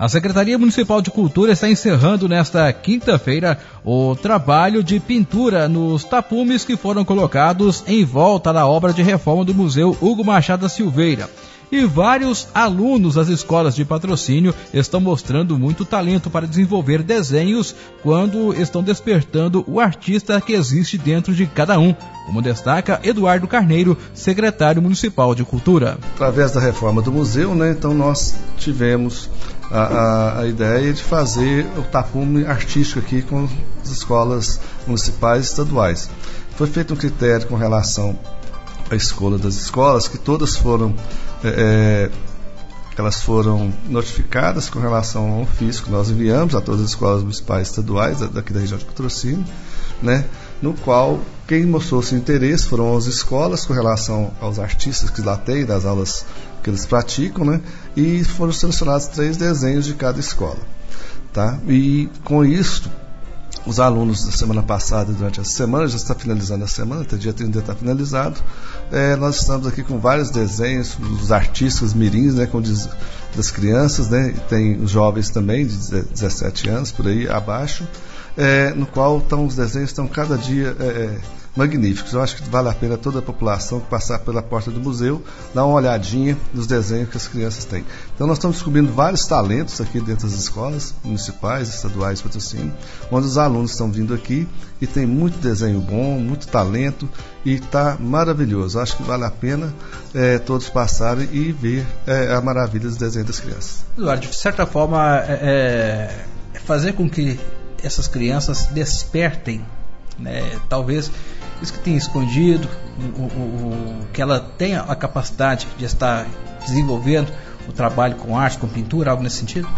A Secretaria Municipal de Cultura está encerrando nesta quinta-feira o trabalho de pintura nos tapumes que foram colocados em volta da obra de reforma do Museu Hugo Machado Silveira e vários alunos das escolas de patrocínio estão mostrando muito talento para desenvolver desenhos quando estão despertando o artista que existe dentro de cada um, como destaca Eduardo Carneiro, secretário municipal de Cultura. Através da reforma do museu, né, então nós tivemos a, a, a, ideia de fazer o tapume artístico aqui com as escolas municipais e estaduais. Foi feito um critério com relação à escola das escolas, que todas foram é, é, elas foram notificadas com relação ao que nós enviamos a todas as escolas municipais estaduais daqui da região de patrocínio, né, no qual quem mostrou seu interesse foram as escolas com relação aos artistas que lá têm, das aulas que eles praticam, né, e foram selecionados três desenhos de cada escola. Tá? E com isso, os alunos da semana passada, durante a semana, já está finalizando a semana, até dia 30 está finalizado. É, nós estamos aqui com vários desenhos, os artistas mirins, né, com diz, das crianças, né, tem os jovens também, de 17 anos, por aí abaixo, é, no qual estão, os desenhos estão cada dia é, é magníficos. Eu acho que vale a pena toda a população passar pela porta do museu, dar uma olhadinha nos desenhos que as crianças têm. Então nós estamos descobrindo vários talentos aqui dentro das escolas municipais, estaduais, patrocínio, onde os alunos estão vindo aqui e tem muito desenho bom, muito talento e está maravilhoso. Acho que vale a pena é, todos passarem e ver é, a maravilha dos desenhos das crianças. Eduardo, de certa forma, é, é fazer com que essas crianças despertem né? Talvez isso que tenha escondido, o, o, o, que ela tenha a capacidade de estar desenvolvendo o trabalho com arte, com pintura, algo nesse sentido?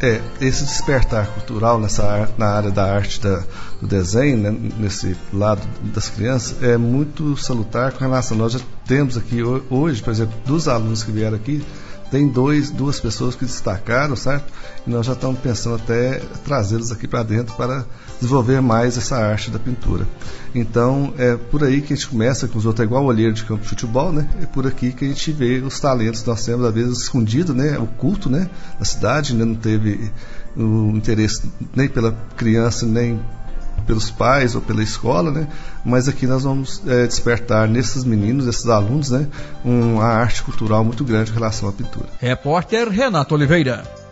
É, esse despertar cultural nessa, na área da arte da, do desenho, né, nesse lado das crianças, é muito salutar com relação. Nós já temos aqui hoje, por exemplo, dos alunos que vieram aqui, tem dois, duas pessoas que destacaram, certo? E nós já estamos pensando até trazê-los aqui para dentro para desenvolver mais essa arte da pintura. Então, é por aí que a gente começa com os outros, é igual o olheiro de campo de futebol, né? É por aqui que a gente vê os talentos que nós temos, às vezes, escondido, né? Oculto, né? Na cidade, ainda não teve o interesse nem pela criança, nem pelos pais ou pela escola, né? Mas aqui nós vamos é, despertar nesses meninos, nesses alunos, né? Uma arte cultural muito grande em relação à pintura. Repórter Renato Oliveira.